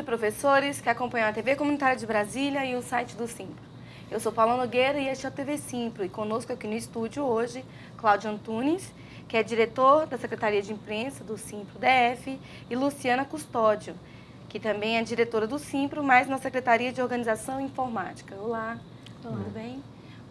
e professores que acompanham a TV Comunitária de Brasília e o site do Simpro. Eu sou Paula Nogueira e este é o TV Simpro e conosco aqui no estúdio hoje, Cláudio Antunes, que é diretor da Secretaria de Imprensa do Simpro DF, e Luciana Custódio, que também é diretora do Simpro, mas na Secretaria de Organização e Informática. Olá, Olá. tudo bem?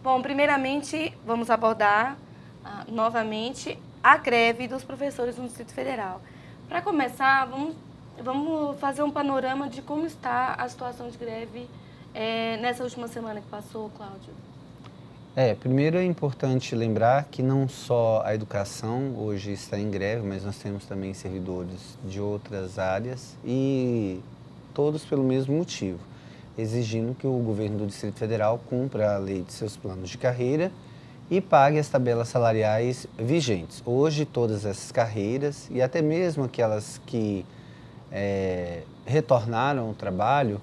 Bom, primeiramente vamos abordar ah, novamente a greve dos professores no Distrito Federal. Para começar, vamos Vamos fazer um panorama de como está a situação de greve é, nessa última semana que passou, Cláudio. É, primeiro é importante lembrar que não só a educação hoje está em greve, mas nós temos também servidores de outras áreas e todos pelo mesmo motivo, exigindo que o governo do Distrito Federal cumpra a lei de seus planos de carreira e pague as tabelas salariais vigentes. Hoje todas essas carreiras e até mesmo aquelas que é, retornaram ao trabalho,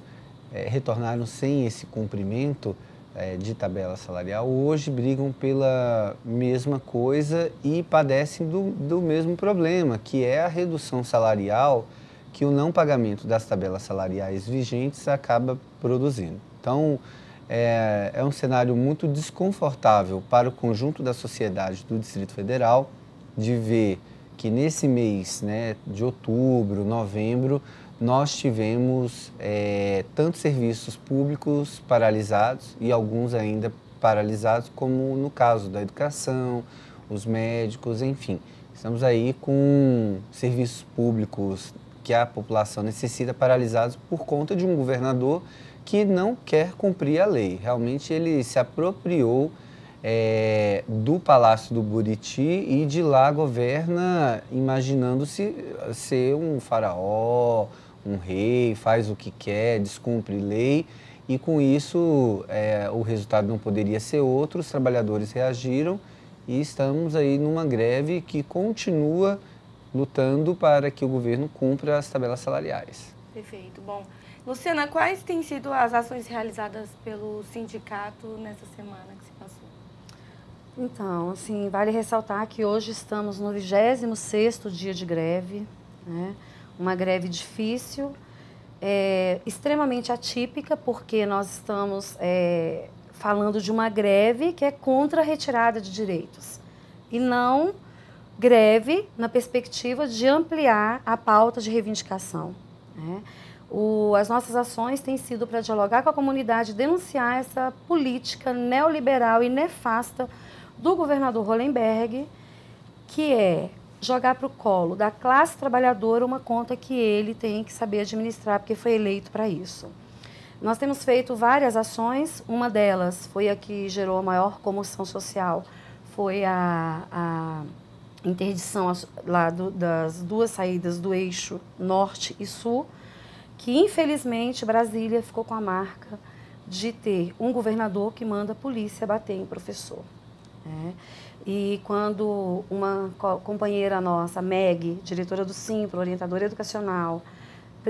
é, retornaram sem esse cumprimento é, de tabela salarial, hoje brigam pela mesma coisa e padecem do, do mesmo problema, que é a redução salarial que o não pagamento das tabelas salariais vigentes acaba produzindo. Então, é, é, um cenário muito desconfortável para o conjunto da sociedade do Distrito Federal de ver que nesse mês né, de outubro, novembro, nós tivemos é, tantos serviços públicos paralisados e alguns ainda paralisados, como no caso da educação, os médicos, enfim. Estamos aí com serviços públicos que a população necessita paralisados por conta de um governador que não quer cumprir a lei. Realmente ele se apropriou é, do Palácio do Buriti e de lá governa imaginando-se ser um faraó, um rei, faz o que quer, descumpre lei e com isso é, o resultado não poderia ser outro, os trabalhadores reagiram e estamos aí numa greve que continua lutando para que o governo cumpra as tabelas salariais. Perfeito. Bom, Luciana, quais têm sido as ações realizadas pelo sindicato nessa semana? Então, assim, vale ressaltar que hoje estamos no 26º dia de greve, né? uma greve difícil, é, extremamente atípica, porque nós estamos é, falando de uma greve que é contra a retirada de direitos, e não greve na perspectiva de ampliar a pauta de reivindicação. Né? O, as nossas ações têm sido para dialogar com a comunidade, denunciar essa política neoliberal e nefasta do governador Hollenberg, que é jogar para o colo da classe trabalhadora uma conta que ele tem que saber administrar, porque foi eleito para isso. Nós temos feito várias ações, uma delas foi a que gerou a maior comoção social, foi a, a interdição lá do, das duas saídas do eixo norte e sul, que infelizmente Brasília ficou com a marca de ter um governador que manda a polícia bater em professor. Né? E quando uma companheira nossa, Meg, diretora do Simpro, orientadora educacional,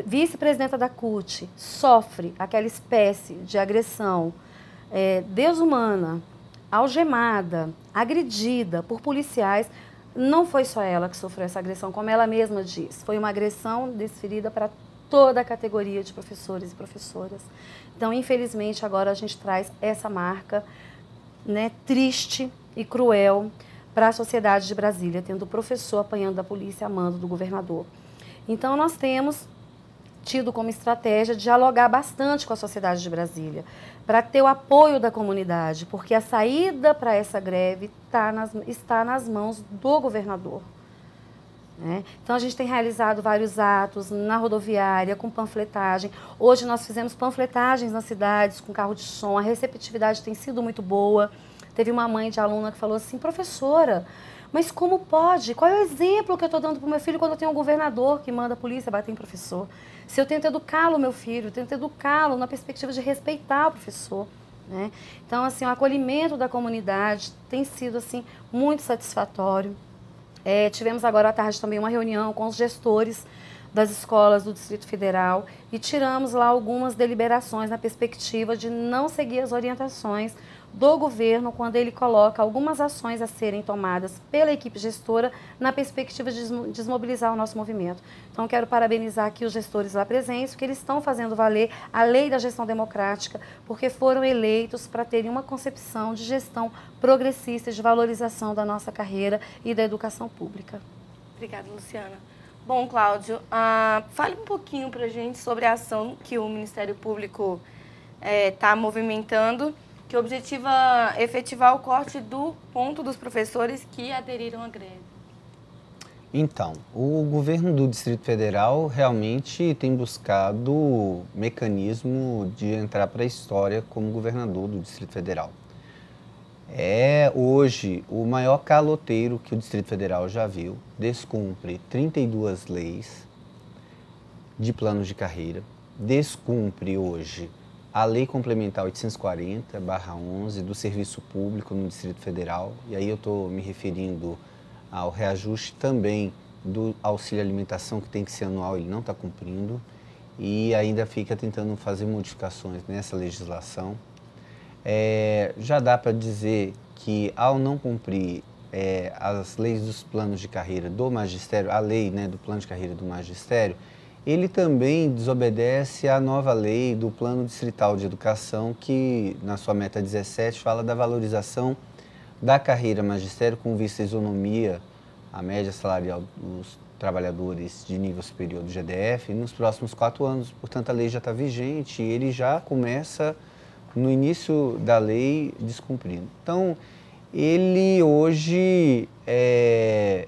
vice-presidenta da CUT, sofre aquela espécie de agressão é, desumana, algemada, agredida por policiais, não foi só ela que sofreu essa agressão, como ela mesma diz, foi uma agressão desferida para toda a categoria de professores e professoras. Então, infelizmente, agora a gente traz essa marca né, triste e cruel para a sociedade de Brasília, tendo o professor apanhando da polícia a mando do governador. Então, nós temos tido como estratégia dialogar bastante com a sociedade de Brasília, para ter o apoio da comunidade, porque a saída para essa greve tá nas, está nas mãos do governador. Né? Então, a gente tem realizado vários atos na rodoviária, com panfletagem. Hoje, nós fizemos panfletagens nas cidades com carro de som, a receptividade tem sido muito boa. Teve uma mãe de aluna que falou assim, professora, mas como pode? Qual é o exemplo que eu estou dando para o meu filho quando eu tenho um governador que manda a polícia bater em professor? Se eu tento educá-lo, meu filho, eu tento educá-lo na perspectiva de respeitar o professor. Né? Então, assim, o acolhimento da comunidade tem sido assim muito satisfatório. É, tivemos agora à tarde também uma reunião com os gestores das escolas do Distrito Federal e tiramos lá algumas deliberações na perspectiva de não seguir as orientações do governo quando ele coloca algumas ações a serem tomadas pela equipe gestora na perspectiva de desmobilizar o nosso movimento. Então, quero parabenizar aqui os gestores lá presentes, que eles estão fazendo valer a lei da gestão democrática, porque foram eleitos para terem uma concepção de gestão progressista, de valorização da nossa carreira e da educação pública. Obrigada, Luciana. Bom, Cláudio, uh, fale um pouquinho para a gente sobre a ação que o Ministério Público está eh, movimentando que objetiva efetivar o corte do ponto dos professores que aderiram à greve. Então, o governo do Distrito Federal realmente tem buscado mecanismo de entrar para a história como governador do Distrito Federal. É hoje o maior caloteiro que o Distrito Federal já viu, descumpre 32 leis de planos de carreira, descumpre hoje a Lei Complementar 840-11 do Serviço Público no Distrito Federal, e aí eu estou me referindo ao reajuste também do auxílio alimentação, que tem que ser anual, ele não está cumprindo, e ainda fica tentando fazer modificações nessa legislação. É, já dá para dizer que, ao não cumprir é, as leis dos planos de carreira do magistério, a lei né, do plano de carreira do magistério, ele também desobedece à nova lei do Plano Distrital de Educação, que, na sua meta 17, fala da valorização da carreira magistério com vista à isonomia, a média salarial dos trabalhadores de nível superior do GDF nos próximos quatro anos. Portanto, a lei já está vigente e ele já começa no início da lei descumprindo. Então, ele hoje é,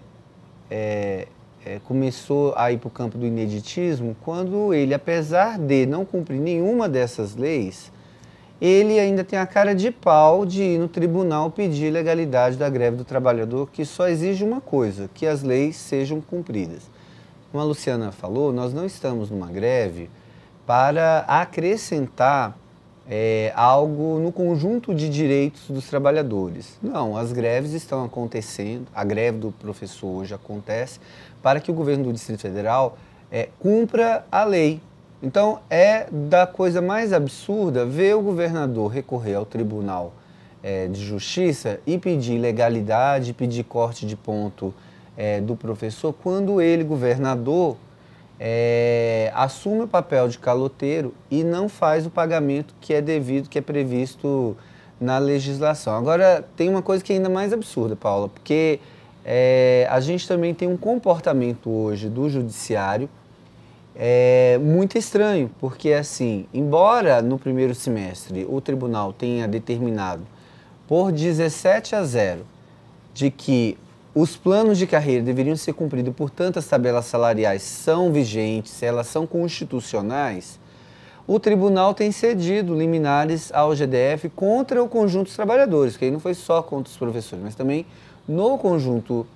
é, é, começou a ir para o campo do ineditismo quando ele, apesar de não cumprir nenhuma dessas leis, ele ainda tem a cara de pau de ir no tribunal pedir legalidade da greve do trabalhador, que só exige uma coisa, que as leis sejam cumpridas. Como a Luciana falou, nós não estamos numa greve para acrescentar é, algo no conjunto de direitos dos trabalhadores. Não, as greves estão acontecendo, a greve do professor hoje acontece para que o governo do Distrito Federal é, cumpra a lei. Então, é da coisa mais absurda ver o governador recorrer ao Tribunal é, de Justiça e pedir legalidade, pedir corte de ponto é, do professor, quando ele, governador, é, assume o papel de caloteiro e não faz o pagamento que é devido, que é previsto na legislação. Agora, tem uma coisa que é ainda mais absurda, Paula, porque é, a gente também tem um comportamento hoje do judiciário é, muito estranho, porque assim, embora no primeiro semestre o tribunal tenha determinado por 17 a 0 de que os planos de carreira deveriam ser cumpridos, portanto, as tabelas salariais são vigentes, elas são constitucionais. O tribunal tem cedido liminares ao GDF contra o conjunto dos trabalhadores, que aí não foi só contra os professores, mas também no conjunto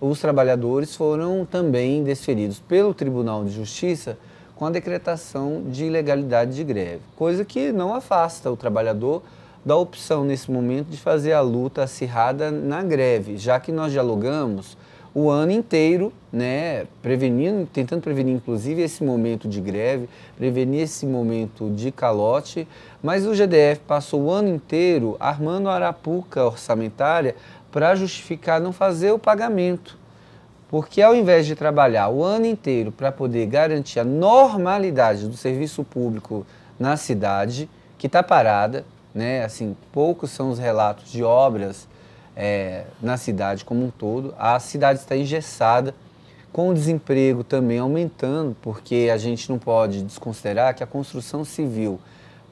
os trabalhadores foram também desferidos pelo Tribunal de Justiça com a decretação de ilegalidade de greve, coisa que não afasta o trabalhador da opção nesse momento de fazer a luta acirrada na greve, já que nós dialogamos o ano inteiro, né, prevenindo, tentando prevenir inclusive esse momento de greve, prevenir esse momento de calote, mas o GDF passou o ano inteiro armando a arapuca orçamentária para justificar não fazer o pagamento. Porque ao invés de trabalhar o ano inteiro para poder garantir a normalidade do serviço público na cidade, que está parada, né? Assim, poucos são os relatos de obras é, na cidade como um todo. A cidade está engessada, com o desemprego também aumentando, porque a gente não pode desconsiderar que a construção civil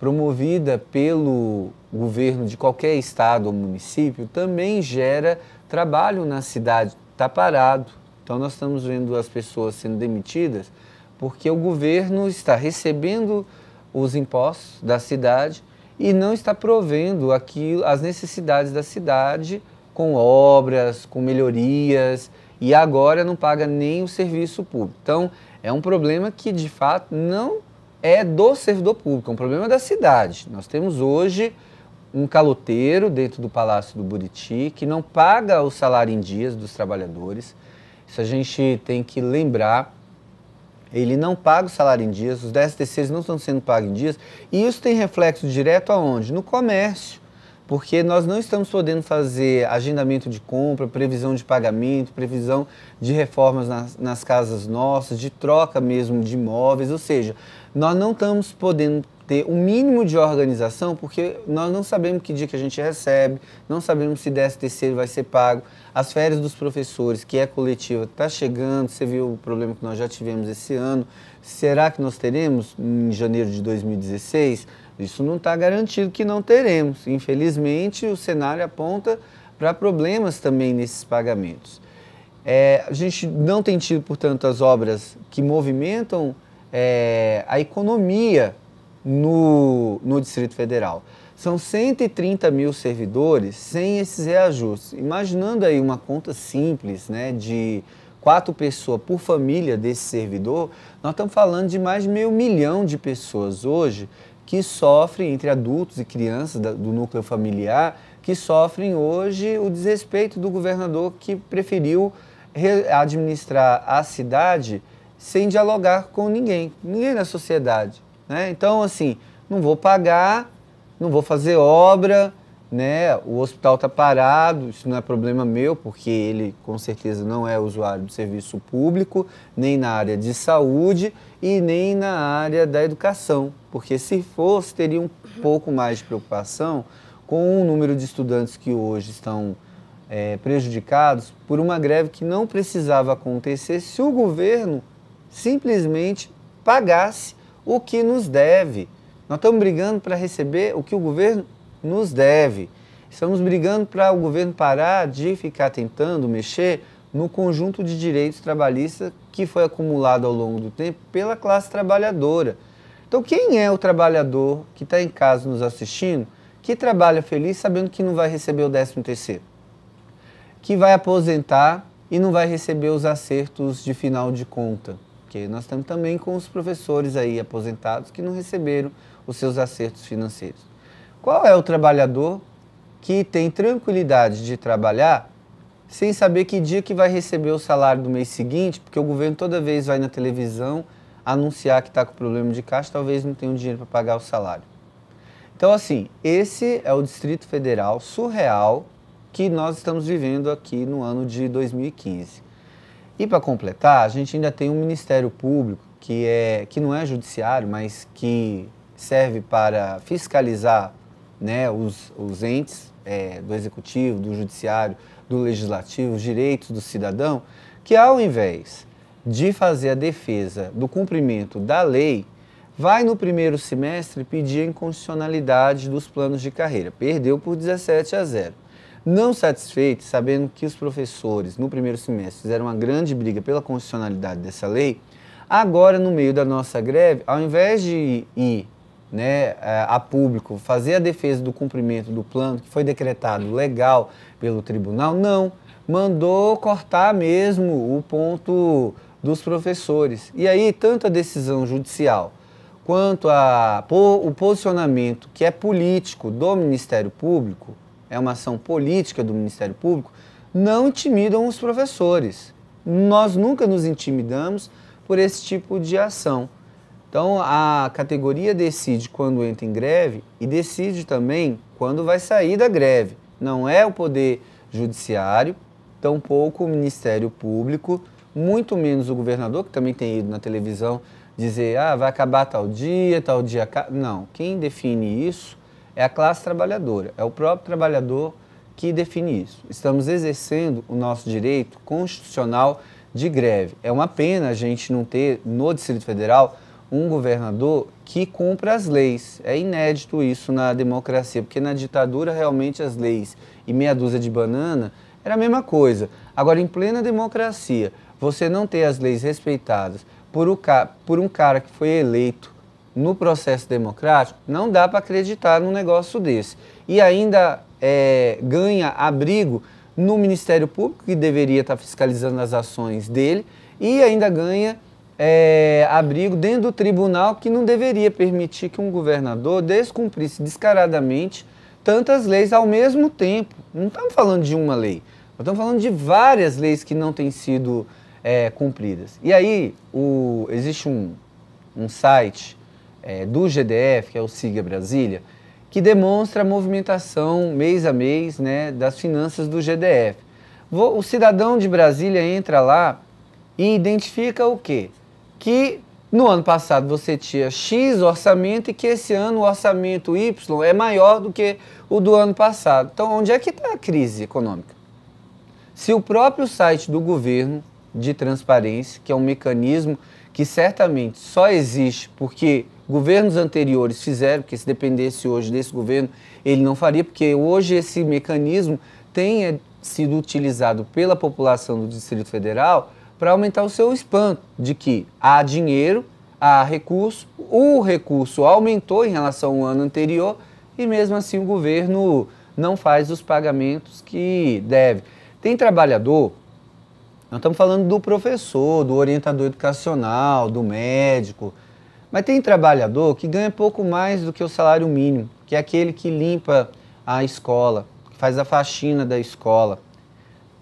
promovida pelo governo de qualquer estado ou município também gera trabalho na cidade, está parado. Então nós estamos vendo as pessoas sendo demitidas porque o governo está recebendo os impostos da cidade e não está provendo aquilo, as necessidades da cidade com obras, com melhorias e agora não paga nem o serviço público. Então, é um problema que de fato não é do servidor público, é um problema da cidade. Nós temos hoje um caloteiro dentro do Palácio do Buriti que não paga o salário em dias dos trabalhadores. Isso a gente tem que lembrar ele não paga o salário em dias, os 10 terceiros não estão sendo pagos em dias, e isso tem reflexo direto aonde? No comércio. porque nós não estamos podendo fazer agendamento de compra, previsão de pagamento, previsão de reformas nas, nas casas nossas, de troca mesmo de imóveis, ou seja, nós não estamos podendo ter um mínimo de organização, porque nós não sabemos que dia que a gente recebe, não sabemos se 10 terceiro vai ser pago. As férias dos professores, que é coletiva, está chegando, você viu o problema que nós já tivemos esse ano. Será que nós teremos em janeiro de 2016? Isso não está garantido que não teremos. Infelizmente, o cenário aponta para problemas também nesses pagamentos. É, a gente não tem tido, portanto, as obras que movimentam é, a economia no, no Distrito Federal. São 130 mil servidores sem esses reajustes. Imaginando aí uma conta simples né, de quatro pessoas por família desse servidor, nós estamos falando de mais de meio milhão de pessoas hoje que sofrem, entre adultos e crianças do núcleo familiar, que sofrem hoje o desrespeito do governador que preferiu administrar a cidade sem dialogar com ninguém, ninguém na sociedade. Né? Então, assim, não vou pagar, não vou fazer obra, né? O hospital está parado, isso não é problema meu, porque ele com certeza não é usuário do serviço público, nem na área de saúde e nem na área da educação, porque se fosse, teria um pouco mais de preocupação com o número de estudantes que hoje estão é, prejudicados por uma greve que não precisava acontecer se o governo simplesmente pagasse o que nos deve. Nós estamos brigando para receber o que o governo nos deve. Estamos brigando para o governo parar de ficar tentando mexer no conjunto de direitos trabalhistas que foi acumulado ao longo do tempo pela classe trabalhadora. Então, quem é o trabalhador que está em casa nos assistindo, que trabalha feliz sabendo que não vai receber o 13 terceiro? Que vai aposentar e não vai receber os acertos de final de conta? Porque nós estamos também com os professores aí aposentados que não receberam os seus acertos financeiros. Qual é o trabalhador que tem tranquilidade de trabalhar sem saber que dia que vai receber o salário do mês seguinte, porque o governo toda vez vai na televisão anunciar que está com problema de caixa, talvez não tenha dinheiro para pagar o salário. Então, assim, esse é o Distrito Federal surreal que nós estamos vivendo aqui no ano de 2015. E para completar, a gente ainda tem um Ministério Público que, é, que não é judiciário, mas que serve para fiscalizar né, os, os entes é, do executivo, do judiciário, do legislativo, os direitos do cidadão, que ao invés de fazer a defesa do cumprimento da lei, vai no primeiro semestre pedir a inconstitucionalidade dos planos de carreira. Perdeu por 17 a 0. Não satisfeito, sabendo que os professores no primeiro semestre fizeram uma grande briga pela constitucionalidade dessa lei, agora no meio da nossa greve, ao invés de ir né, a público fazer a defesa do cumprimento do plano que foi decretado legal pelo tribunal, não. Mandou cortar mesmo o ponto dos professores. E aí, tanto a decisão judicial quanto a, o posicionamento que é político do Ministério Público, é uma ação política do Ministério Público, não intimidam os professores. Nós nunca nos intimidamos por esse tipo de ação. Então, a categoria decide quando entra em greve e decide também quando vai sair da greve. Não é o Poder Judiciário, tampouco o Ministério Público, muito menos o governador, que também tem ido na televisão dizer, ah, vai acabar tal dia, tal dia. Não, quem define isso é a classe trabalhadora, é o próprio trabalhador que define isso. Estamos exercendo o nosso direito constitucional de greve. É uma pena a gente não ter no Distrito Federal um governador que cumpra as leis. É inédito isso na democracia, porque na ditadura realmente as leis e meia dúzia de banana era a mesma coisa. Agora, em plena democracia, você não ter as leis respeitadas por, um cara que foi eleito no processo democrático, não dá para acreditar num negócio desse. E ainda é, ganha abrigo no Ministério Público, que deveria estar fiscalizando as ações dele, e ainda ganha é, abrigo dentro do tribunal que não deveria permitir que um governador descumprisse descaradamente tantas leis ao mesmo tempo. Não estamos falando de uma lei, estamos falando de várias leis que não têm sido é, cumpridas. E aí o, existe um, um site é, do GDF, que é o Siga Brasília, que demonstra a movimentação mês a mês né, das finanças do GDF. O cidadão de Brasília entra lá e identifica o quê? Que no ano passado você tinha X orçamento e que esse ano o orçamento Y é maior do que o do ano passado. Então, onde é que está a crise econômica? Se o próprio site do governo de transparência, que é um mecanismo que certamente só existe porque governos anteriores fizeram, porque se dependesse hoje desse governo, ele não faria, porque hoje esse mecanismo tem é, sido utilizado pela população do Distrito Federal para aumentar o seu espanto de que há dinheiro, há recurso, o recurso aumentou em relação ao ano anterior e mesmo assim o governo não faz os pagamentos que deve. Tem trabalhador, nós estamos falando do professor, do orientador educacional, do médico, mas tem trabalhador que ganha pouco mais do que o salário mínimo, que é aquele que limpa a escola, que faz a faxina da escola.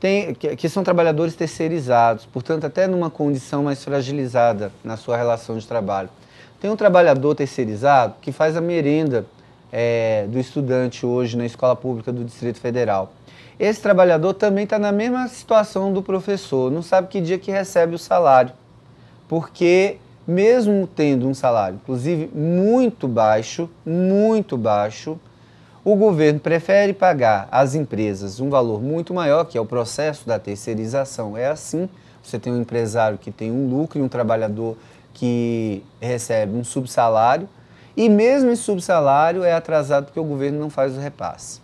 Tem, que, são trabalhadores terceirizados, portanto, até numa condição mais fragilizada na sua relação de trabalho. Tem um trabalhador terceirizado que faz a merenda é, do estudante hoje na escola pública do Distrito Federal. Esse trabalhador também está na mesma situação do professor, não sabe que dia que recebe o salário, porque mesmo tendo um salário, inclusive muito baixo, muito baixo, o governo prefere pagar às empresas um valor muito maior, que é o processo da terceirização. É assim: você tem um empresário que tem um lucro e um trabalhador que recebe um subsalário, e mesmo esse subsalário é atrasado porque o governo não faz o repasse.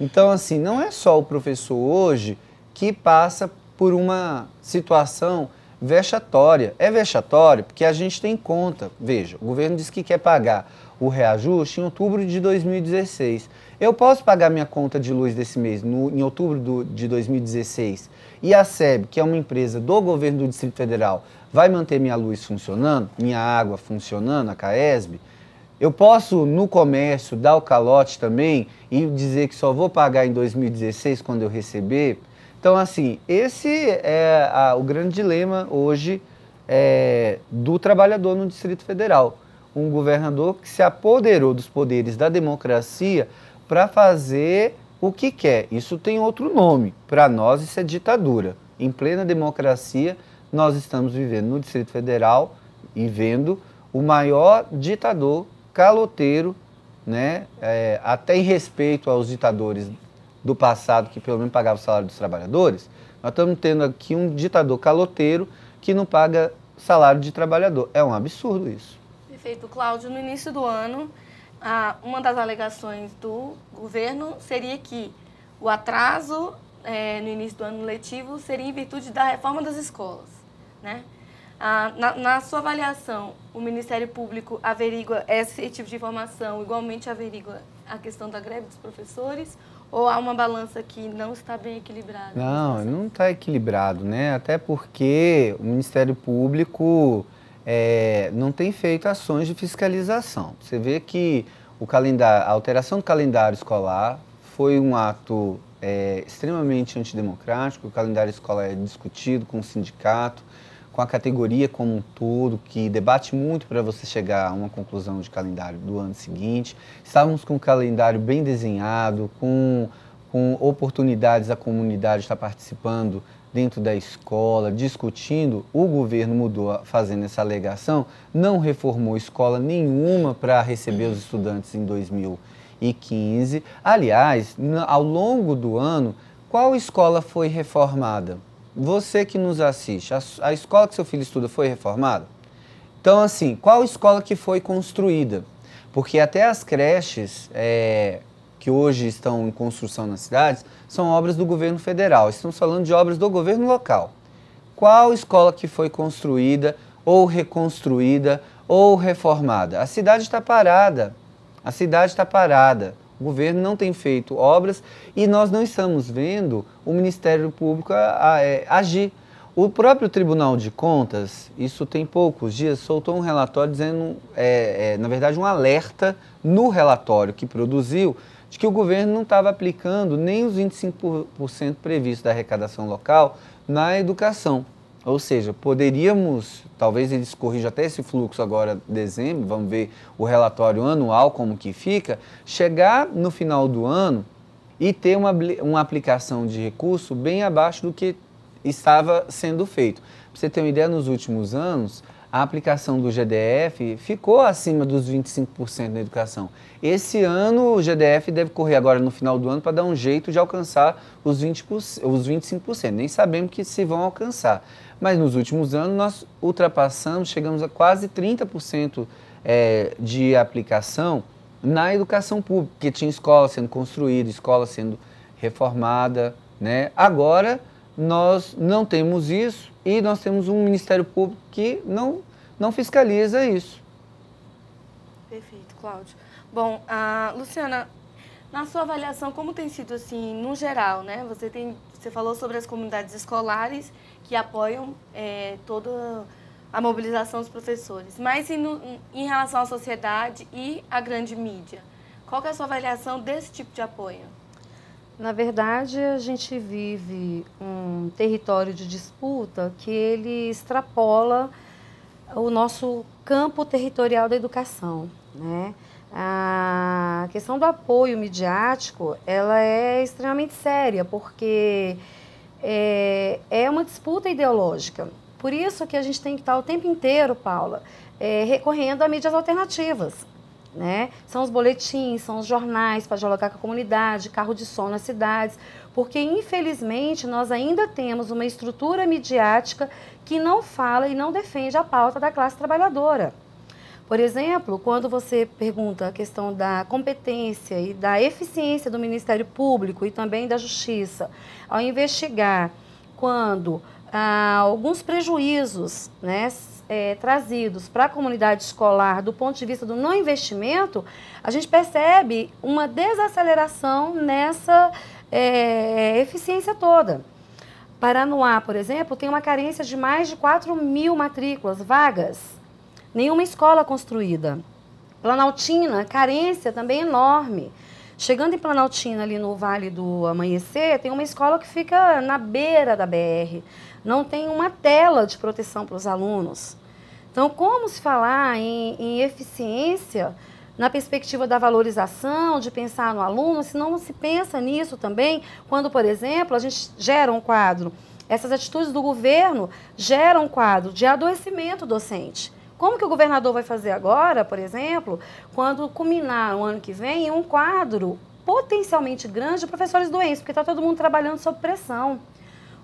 Então, assim, não é só o professor hoje que passa por uma situação vexatória. É vexatória porque a gente tem conta. Veja, o governo diz que quer pagar o reajuste em outubro de 2016. Eu posso pagar minha conta de luz desse mês, no, em outubro do, de 2016, e a SEB, que é uma empresa do governo do Distrito Federal, vai manter minha luz funcionando, minha água funcionando, a CAESB? Eu posso, no comércio, dar o calote também e dizer que só vou pagar em 2016 quando eu receber? Então, assim, esse é a, o grande dilema hoje é, do trabalhador no Distrito Federal um governador que se apoderou dos poderes da democracia para fazer o que quer. Isso tem outro nome. Para nós, isso é ditadura. Em plena democracia, nós estamos vivendo no Distrito Federal e vendo o maior ditador caloteiro, né, é, até em respeito aos ditadores do passado que pelo menos pagavam o salário dos trabalhadores, nós estamos tendo aqui um ditador caloteiro que não paga salário de trabalhador. É um absurdo isso. Perfeito, Cláudio. No início do ano, uma das alegações do governo seria que o atraso é, no início do ano letivo seria em virtude da reforma das escolas. Né? na, sua avaliação, o Ministério Público averigua esse tipo de informação, igualmente averigua a questão da greve dos professores, ou há uma balança que não está bem equilibrada? Não, não está equilibrado, né? Até porque o Ministério Público é, não tem feito ações de fiscalização. Você vê que o calendário, a alteração do calendário escolar foi um ato é, extremamente antidemocrático. O calendário escolar é discutido com o sindicato, com a categoria como um todo, que debate muito para você chegar a uma conclusão de calendário do ano seguinte. Estávamos com um calendário bem desenhado, com, com oportunidades a comunidade estar participando dentro da escola, discutindo, o governo mudou fazendo essa alegação, não reformou escola nenhuma para receber os estudantes em 2015. Aliás, ao longo do ano, qual escola foi reformada? Você que nos assiste, a, a escola que seu filho estuda foi reformada? Então, assim, qual escola que foi construída? Porque até as creches, é, que hoje estão em construção nas cidades são obras do governo federal. Estamos falando de obras do governo local. Qual escola que foi construída ou reconstruída ou reformada? A cidade está parada. A cidade está parada. O governo não tem feito obras e nós não estamos vendo o Ministério Público é, agir. O próprio Tribunal de Contas, isso tem poucos dias, soltou um relatório dizendo, é, é, na verdade, um alerta no relatório que produziu, de que o governo não estava aplicando nem os 25% previstos da arrecadação local na educação. Ou seja, poderíamos, talvez eles corrijam até esse fluxo agora dezembro, vamos ver o relatório anual como que fica, chegar no final do ano e ter uma, uma aplicação de recurso bem abaixo do que estava sendo feito. Para você ter uma ideia, nos últimos anos, a aplicação do GDF ficou acima dos 25% na educação. Esse ano o GDF deve correr agora no final do ano para dar um jeito de alcançar os, 20%, os 25%. Nem sabemos que se vão alcançar. Mas nos últimos anos nós ultrapassamos, chegamos a quase 30% é, de aplicação na educação pública, que tinha escola sendo construída, escola sendo reformada. Né? Agora nós não temos isso e nós temos um Ministério Público que não, não fiscaliza isso. Perfeito, Cláudio. Bom, a Luciana, na sua avaliação, como tem sido assim, no geral, né? Você, tem, você falou sobre as comunidades escolares que apoiam é, toda a mobilização dos professores, mas em, relação à sociedade e à grande mídia, qual é a sua avaliação desse tipo de apoio? Na verdade, a gente vive um território de disputa que ele extrapola o nosso campo territorial da educação, né? A questão do apoio midiático, ela é extremamente séria, porque é, é uma disputa ideológica. Por isso que a gente tem que estar o tempo inteiro, Paula, é, recorrendo a mídias alternativas. Né? São os boletins, são os jornais para dialogar com a comunidade, carro de som nas cidades, porque infelizmente nós ainda temos uma estrutura midiática que não fala e não defende a pauta da classe trabalhadora. Por exemplo, quando você pergunta a questão da competência e da eficiência do Ministério Público e também da Justiça, ao investigar quando ah, alguns prejuízos né, é, trazidos para a comunidade escolar do ponto de vista do não investimento, a gente percebe uma desaceleração nessa é, eficiência toda. Paranoá, por exemplo, tem uma carência de mais de 4 mil matrículas vagas, nenhuma escola construída. Planaltina, carência também enorme. Chegando em Planaltina, ali no Vale do Amanhecer, tem uma escola que fica na beira da BR não tem uma tela de proteção para os alunos. Então, como se falar em, em eficiência na perspectiva da valorização, de pensar no aluno, se não se pensa nisso também, quando, por exemplo, a gente gera um quadro, essas atitudes do governo geram um quadro de adoecimento docente. Como que o governador vai fazer agora, por exemplo, quando culminar o ano que vem em um quadro potencialmente grande de professores doentes, porque está todo mundo trabalhando sob pressão.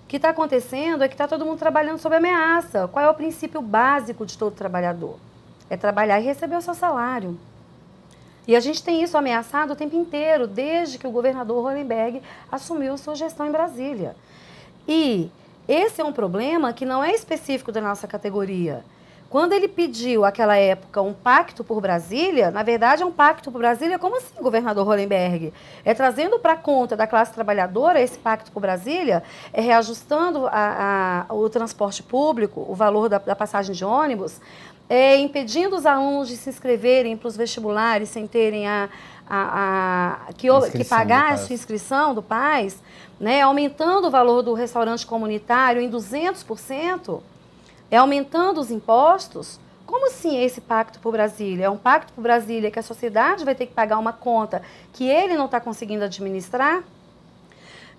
O que está acontecendo é que está todo mundo trabalhando sob ameaça. Qual é o princípio básico de todo trabalhador? É trabalhar e receber o seu salário. E a gente tem isso ameaçado o tempo inteiro, desde que o governador Hollenberg assumiu a sua gestão em Brasília. E esse é um problema que não é específico da nossa categoria. Quando ele pediu, naquela época, um pacto por Brasília, na verdade é um pacto por Brasília, como assim, governador Hollenberg? É trazendo para conta da classe trabalhadora esse pacto por Brasília, é reajustando a, a, o transporte público, o valor da, da passagem de ônibus, é impedindo os alunos de se inscreverem para os vestibulares sem terem a, a, a que, que, pagar a sua inscrição do PAIS, né, aumentando o valor do restaurante comunitário em 200%. É aumentando os impostos? Como assim esse pacto por Brasília? É um pacto por Brasília que a sociedade vai ter que pagar uma conta que ele não está conseguindo administrar?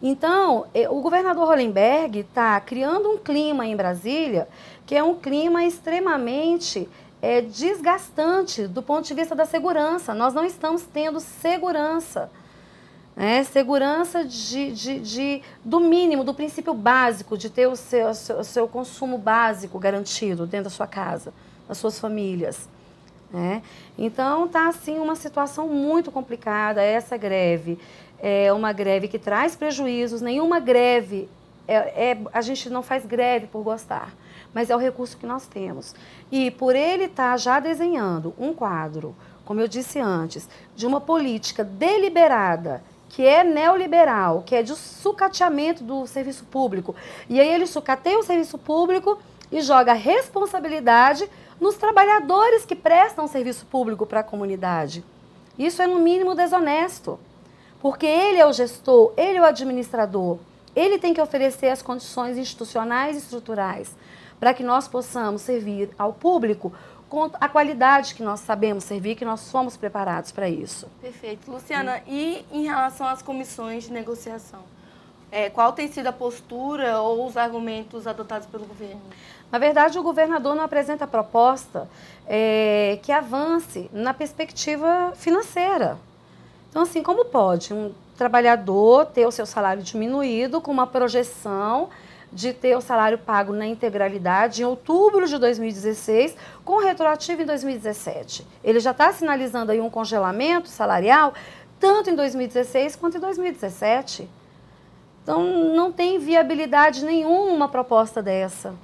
Então, o governador Hollenberg está criando um clima em Brasília que é um clima extremamente é, desgastante do ponto de vista da segurança. Nós não estamos tendo segurança. Né? Segurança de, de, de, do mínimo, do princípio básico, de ter o seu, seu, seu consumo básico garantido dentro da sua casa, das suas famílias. Né? Então, está assim uma situação muito complicada. Essa greve é uma greve que traz prejuízos. Nenhuma greve, é, é, a gente não faz greve por gostar, mas é o recurso que nós temos. E por ele estar tá já desenhando um quadro, como eu disse antes, de uma política deliberada que é neoliberal, que é de sucateamento do serviço público. E aí ele sucateia o serviço público e joga a responsabilidade nos trabalhadores que prestam serviço público para a comunidade. Isso é, no mínimo, desonesto. Porque ele é o gestor, ele é o administrador. Ele tem que oferecer as condições institucionais e estruturais para que nós possamos servir ao público com a qualidade que nós sabemos servir, que nós somos preparados para isso. Perfeito. Luciana, e em relação às comissões de negociação? É, qual tem sido a postura ou os argumentos adotados pelo governo? Na verdade, o governador não apresenta proposta é, que avance na perspectiva financeira. Então, assim, como pode um trabalhador ter o seu salário diminuído com uma projeção de ter o salário pago na integralidade em outubro de 2016, com retroativo em 2017. Ele já está sinalizando aí um congelamento salarial tanto em 2016 quanto em 2017. Então, não tem viabilidade nenhuma uma proposta dessa.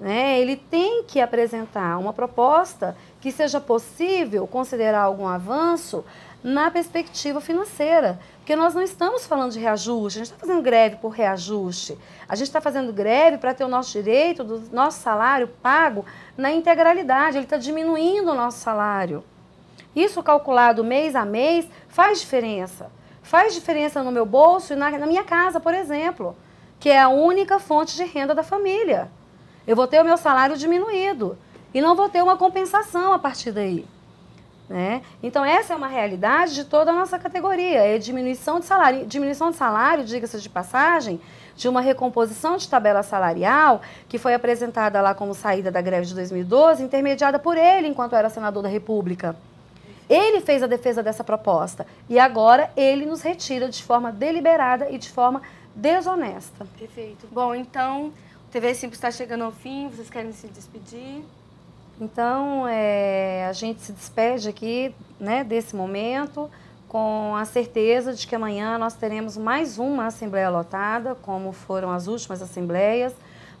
Né? Ele tem que apresentar uma proposta que seja possível considerar algum avanço na perspectiva financeira. Porque nós não estamos falando de reajuste, a gente está fazendo greve por reajuste. A gente está fazendo greve para ter o nosso direito, do nosso salário pago na integralidade. Ele está diminuindo o nosso salário. Isso calculado mês a mês faz diferença. Faz diferença no meu bolso e na, na minha casa, por exemplo, que é a única fonte de renda da família. Eu vou ter o meu salário diminuído e não vou ter uma compensação a partir daí. Né? Então, essa é uma realidade de toda a nossa categoria, é diminuição de salário. Diminuição de salário, diga-se de passagem, de uma recomposição de tabela salarial que foi apresentada lá como saída da greve de 2012, intermediada por ele enquanto era senador da República. Ele fez a defesa dessa proposta e agora ele nos retira de forma deliberada e de forma desonesta. Perfeito. Bom, então, o TV Simples está chegando ao fim, vocês querem se despedir? Então, é, a gente se despede aqui né, desse momento com a certeza de que amanhã nós teremos mais uma assembleia lotada, como foram as últimas assembleias,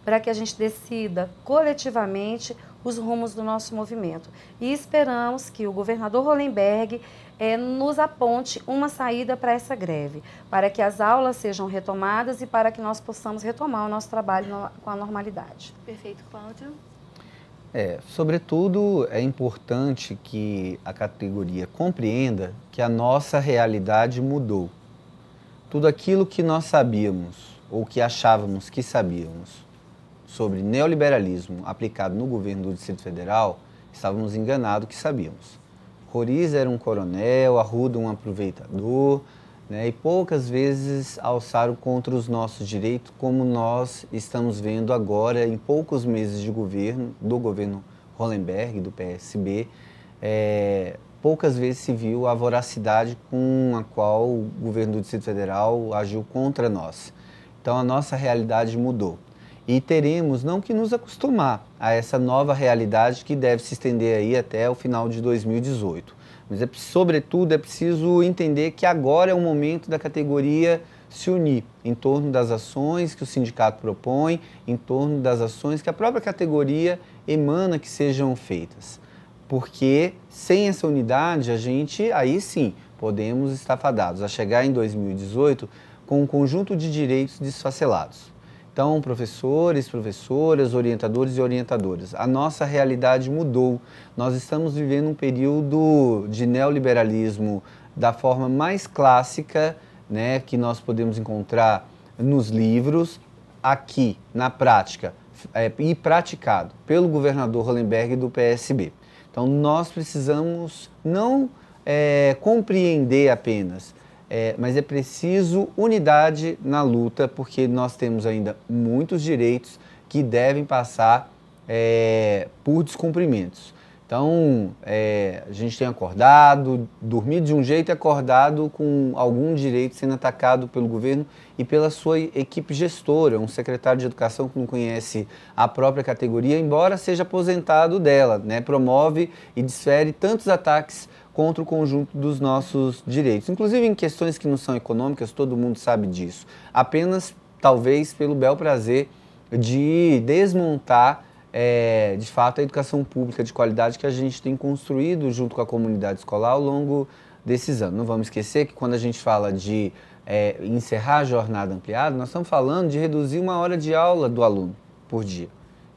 para que a gente decida coletivamente os rumos do nosso movimento. E esperamos que o governador Hollenberg é, nos aponte uma saída para essa greve, para que as aulas sejam retomadas e para que nós possamos retomar o nosso trabalho no, com a normalidade. Perfeito, Cláudio. É, sobretudo é importante que a categoria compreenda que a nossa realidade mudou. Tudo aquilo que nós sabíamos ou que achávamos que sabíamos sobre neoliberalismo aplicado no governo do Distrito Federal, estávamos enganados que sabíamos. Roriz era um coronel, Arruda um aproveitador, né, e poucas vezes alçaram contra os nossos direitos, como nós estamos vendo agora em poucos meses de governo, do governo Hollenberg, do PSB, é, poucas vezes se viu a voracidade com a qual o governo do Distrito Federal agiu contra nós. Então a nossa realidade mudou. E teremos não que nos acostumar a essa nova realidade que deve se estender aí até o final de 2018 mas, é, sobretudo, é preciso entender que agora é o momento da categoria se unir em torno das ações que o sindicato propõe, em torno das ações que a própria categoria emana que sejam feitas. Porque sem essa unidade, a gente, aí sim, podemos estar fadados a chegar em 2018 com um conjunto de direitos desfacelados. Então, professores, professoras, orientadores e orientadoras, a nossa realidade mudou. Nós estamos vivendo um período de neoliberalismo da forma mais clássica, né, que nós podemos encontrar nos livros, aqui na prática é, e praticado pelo governador Hollenberg do PSB. Então, nós precisamos não é, compreender apenas, é, mas é preciso unidade na luta, porque nós temos ainda muitos direitos que devem passar é, por descumprimentos. Então, é, a gente tem acordado, dormido de um jeito e acordado com algum direito sendo atacado pelo governo e pela sua equipe gestora, um secretário de educação que não conhece a própria categoria, embora seja aposentado dela, né? promove e desfere tantos ataques contra o conjunto dos nossos direitos, inclusive em questões que não são econômicas, todo mundo sabe disso. Apenas, talvez, pelo bel prazer de desmontar, é, de fato, a educação pública de qualidade que a gente tem construído junto com a comunidade escolar ao longo desses anos. Não vamos esquecer que quando a gente fala de é, encerrar a jornada ampliada, nós estamos falando de reduzir uma hora de aula do aluno por dia.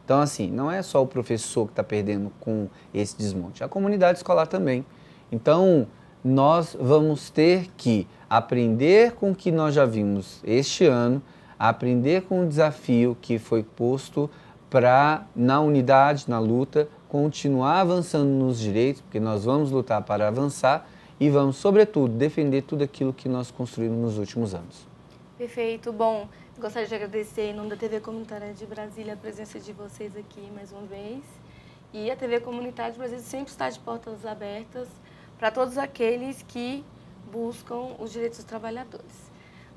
Então, assim, não é só o professor que está perdendo com esse desmonte, a comunidade escolar também. Então, nós vamos ter que aprender com o que nós já vimos este ano, aprender com o desafio que foi posto para, na unidade, na luta, continuar avançando nos direitos, porque nós vamos lutar para avançar e vamos, sobretudo, defender tudo aquilo que nós construímos nos últimos anos. Perfeito. Bom, gostaria de agradecer em nome da TV Comunitária de Brasília a presença de vocês aqui mais uma vez. E a TV Comunitária de Brasília sempre está de portas abertas para todos aqueles que buscam os direitos dos trabalhadores.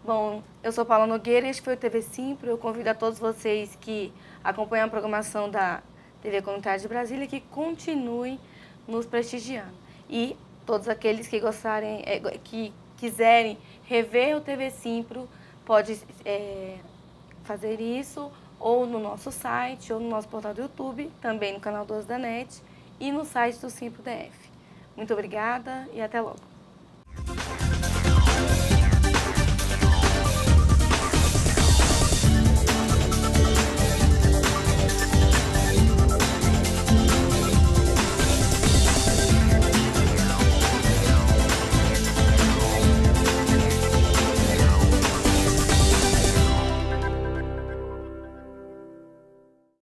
Bom, eu sou Paula Nogueira e este foi o TV Simpro. Eu convido a todos vocês que acompanham a programação da TV Comunitária de Brasília que continuem nos prestigiando. E todos aqueles que gostarem, é, que quiserem rever o TV Simpro, pode é, fazer isso ou no nosso site, ou no nosso portal do YouTube, também no canal 12 da NET e no site do Simpro DF. Muito obrigada e até logo.